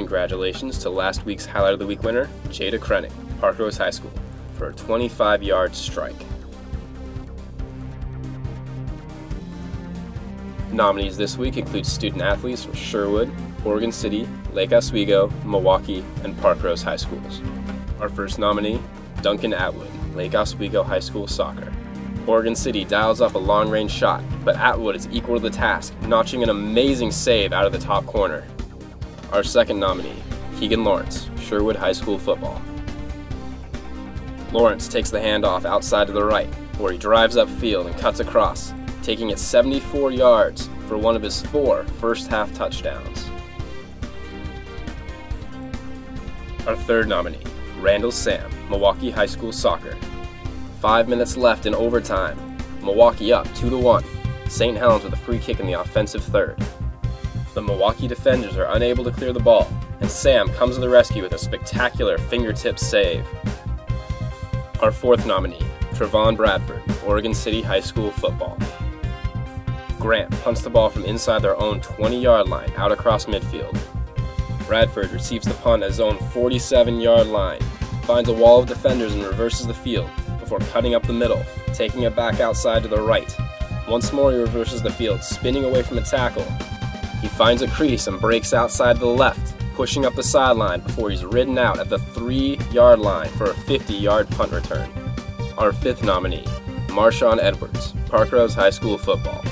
congratulations to last week's Highlight of the Week winner, Jada Krennic, Parkrose High School, for a 25 yard strike. Nominees this week include student athletes from Sherwood, Oregon City, Lake Oswego, Milwaukie, and Parkrose High Schools. Our first nominee, Duncan Atwood, Lake Oswego High School Soccer. Oregon City dials up a long range shot, but Atwood is equal to the task, notching an amazing save out of the top corner. Our second nominee, Keegan Lawrence, Sherwood High School Football. Lawrence takes the handoff outside to the right, where he drives upfield and cuts across, taking it 74 yards for one of his four first half touchdowns. Our third nominee, Randall Sam, Milwaukie High School Soccer. Five minutes left in overtime. Milwaukie up 2 to 1. St. Helens with a free kick in the offensive third. The Milwaukie defenders are unable to clear the ball, and Sam comes to the rescue with a spectacular fingertip save. Our fourth nominee, Trevon Bradford, Oregon City High School Football. Grant punts the ball from inside their own 20 yard line out across midfield. Bradford receives the punt at his own 47 yard line, finds a wall of defenders and reverses the field before cutting up the middle, taking it back outside to the right. Once more, he reverses the field, spinning away from a tackle. He finds a crease and breaks outside to the left, pushing up the sideline before he's ridden out at the 3 yard line for a 50 yard punt return. Our fifth nominee, Marshawn Edwards, Parkrose High School Football.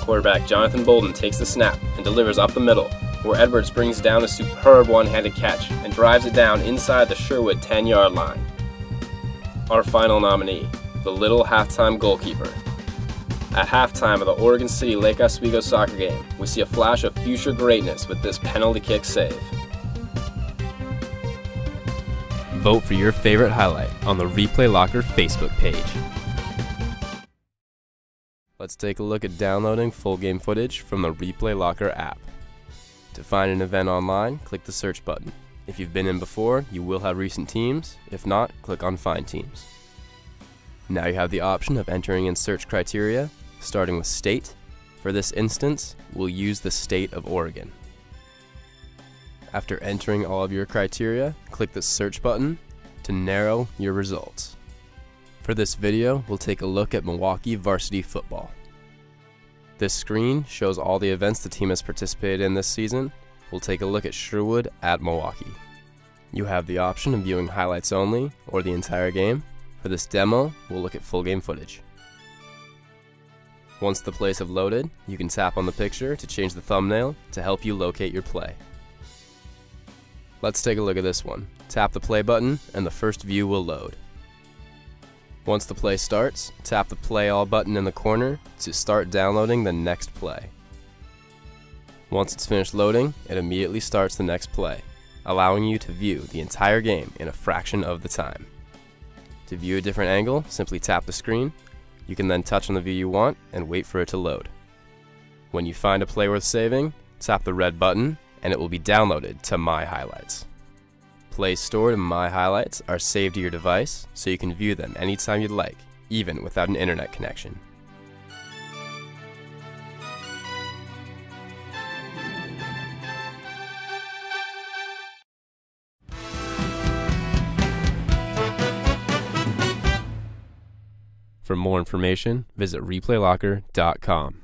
Quarterback Jonathan Bolden takes the snap and delivers up the middle, where Edwards brings down a superb one handed catch and drives it down inside the Sherwood 10 yard line. Our final nominee, the Little halftime goalkeeper. At halftime of the Oregon City Lake Oswego soccer game, we see a flash of future greatness with this penalty kick save. Vote for your favorite highlight on the Replay Locker Facebook page. Let's take a look at downloading full game footage from the Replay Locker app. To find an event online, click the search button. If you've been in before, you will have recent teams. If not, click on Find Teams. Now you have the option of entering in search criteria, starting with state. For this instance, we'll use the state of Oregon. After entering all of your criteria, click the search button to narrow your results. For this video, we'll take a look at Milwaukie varsity football. This screen shows all the events the team has participated in this season. We'll take a look at Sherwood at Milwaukie. You have the option of viewing highlights only or the entire game. For this demo, we'll look at full game footage. Once the plays have loaded, you can tap on the picture to change the thumbnail to help you locate your play. Let's take a look at this one. Tap the play button and the first view will load. Once the play starts, tap the play all button in the corner to start downloading the next play. Once it's finished loading, it immediately starts the next play, allowing you to view the entire game in a fraction of the time. To view a different angle, simply tap the screen. You can then touch on the view you want and wait for it to load. When you find a play worth saving, tap the red button and it will be downloaded to My Highlights. Plays stored in My Highlights are saved to your device so you can view them anytime you'd like, even without an internet connection. For more information, visit replaylocker.com.